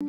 うん。